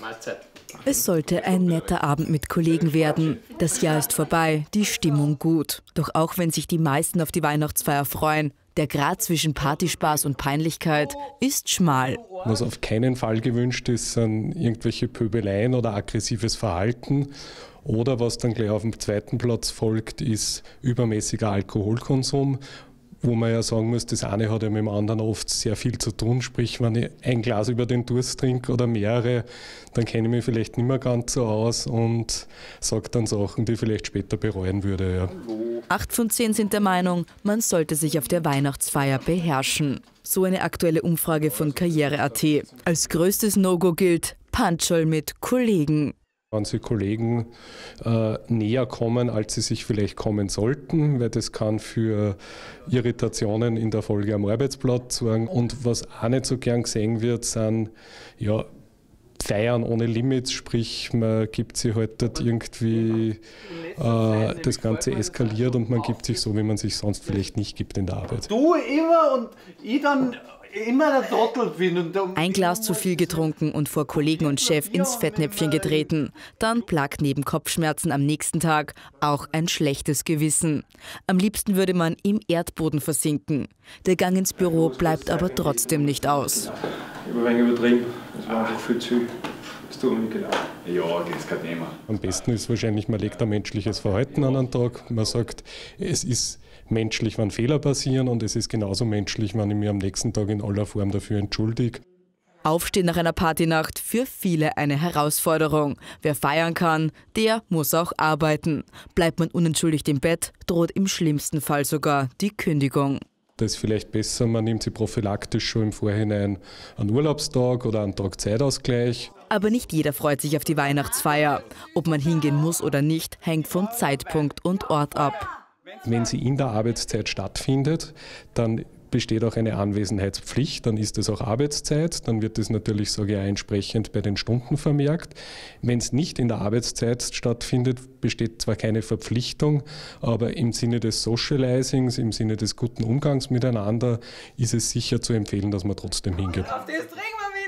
Mahlzeit. Es sollte ein netter Abend mit Kollegen werden. Das Jahr ist vorbei, die Stimmung gut. Doch auch wenn sich die meisten auf die Weihnachtsfeier freuen, der Grad zwischen Partyspaß und Peinlichkeit ist schmal. Was auf keinen Fall gewünscht ist, sind irgendwelche Pöbeleien oder aggressives Verhalten. Oder was dann gleich auf dem zweiten Platz folgt, ist übermäßiger Alkoholkonsum wo man ja sagen muss, das eine hat ja mit dem anderen oft sehr viel zu tun. Sprich, wenn ich ein Glas über den Durst trinke oder mehrere, dann kenne ich mich vielleicht nicht mehr ganz so aus und sage dann Sachen, die ich vielleicht später bereuen würde. Ja. Acht von zehn sind der Meinung, man sollte sich auf der Weihnachtsfeier beherrschen. So eine aktuelle Umfrage von Karriere.at. Als größtes No-Go gilt Punchel mit Kollegen wenn sie Kollegen äh, näher kommen, als sie sich vielleicht kommen sollten, weil das kann für Irritationen in der Folge am Arbeitsplatz sorgen. Und was auch nicht so gern gesehen wird, sind ja, Feiern ohne Limits, sprich man gibt sich halt dort irgendwie, äh, das Ganze eskaliert und man gibt sich so, wie man sich sonst vielleicht nicht gibt in der Arbeit. Du immer und ich dann immer der Trottel bin. Ein Glas zu viel getrunken und vor Kollegen und Chef ins Fettnäpfchen getreten. Dann plagt neben Kopfschmerzen am nächsten Tag auch ein schlechtes Gewissen. Am liebsten würde man im Erdboden versinken. Der Gang ins Büro bleibt aber trotzdem nicht aus. Ich habe ein wenig übertrieben. Das war einfach viel zu viel. Das tut mir genau. Ja, das ist kein Thema. Am besten ist wahrscheinlich, man legt ein menschliches Verhalten an den Tag. Man sagt, es ist menschlich, wenn Fehler passieren und es ist genauso menschlich, wenn ich mir am nächsten Tag in aller Form dafür entschuldige. Aufstehen nach einer Partynacht für viele eine Herausforderung. Wer feiern kann, der muss auch arbeiten. Bleibt man unentschuldigt im Bett, droht im schlimmsten Fall sogar die Kündigung. Das ist vielleicht besser, man nimmt sich prophylaktisch schon im Vorhinein einen Urlaubstag oder einen Tag Zeitausgleich. Aber nicht jeder freut sich auf die Weihnachtsfeier. Ob man hingehen muss oder nicht, hängt von Zeitpunkt und Ort ab. Wenn sie in der Arbeitszeit stattfindet, dann besteht auch eine Anwesenheitspflicht, dann ist es auch Arbeitszeit, dann wird es natürlich, ich, entsprechend bei den Stunden vermerkt. Wenn es nicht in der Arbeitszeit stattfindet, besteht zwar keine Verpflichtung, aber im Sinne des Socializings, im Sinne des guten Umgangs miteinander, ist es sicher zu empfehlen, dass man trotzdem hingeht.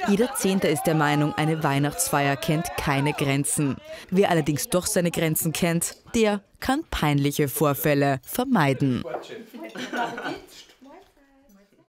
Jeder Zehnte ist der Meinung, eine Weihnachtsfeier kennt keine Grenzen. Wer allerdings doch seine Grenzen kennt, der kann peinliche Vorfälle vermeiden.